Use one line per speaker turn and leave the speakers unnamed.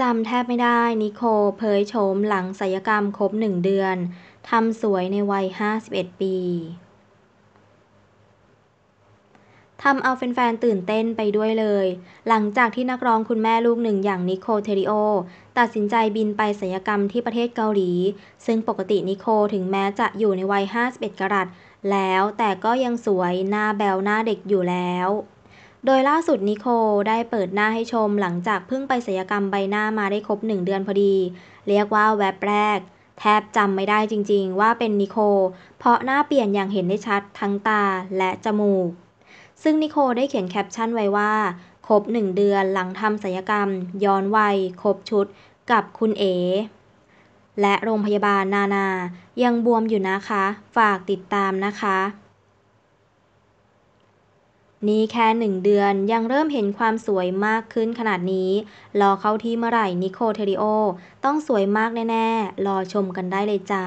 จำแทบไม่ได้นิโคลเผยโฉมหลังศัลยกรรมครบหนึ่งเดือน ทำสวยในวัย 51 ปี ทำเอาแฟนๆ ตื่นเต้นไปด้วยเลย หลังจากที่นักร้องคุณแม่ลูกหนึ่งอย่างนิโคลเทริโอ ตัดสินใจบินไปศัลยกรรมที่ประเทศเกาหลี ซึ่งปกตินิโคลถึงแม้จะอยู่ในวัย 51 กรัตแล้วแต่ก็ยังสวยหน้าแบวหน้าเด็กอยู่แล้ว โดยล่าสุดนิโคลได้เปิดหน้าให้ชมหลังจากเพิ่งไปศัลยกรรมใบหน้ามาได้ครบหนึ่งเดือนพอดี เรียกว่าแวบแรก แทบจำไม่ได้จริงๆ ว่าเป็นนิโคลเพราะหน้าเปลี่ยนอย่างเห็นได้ชัดทั้งตาและจมูก ซึ่งนิโคลได้เขียนแคปชั่นไว้ว่า ครบหนึ่งเดือนหลังทำศัลยกรรม ย้อนวัยครบชุดกับคุณเอและโรงพยาบาลนานา ยังบวมอยู่นะคะ ฝากติดตามนะคะ นี่แค่หนึ่งเดือนยังเริ่มเห็นความสวยมากขึ้นขนาดนี้ รอเข้าที่เมื่อไหร่นิโคเทริโอ ต้องสวยมากแน่ ๆ รอชมกันได้เลยจ้า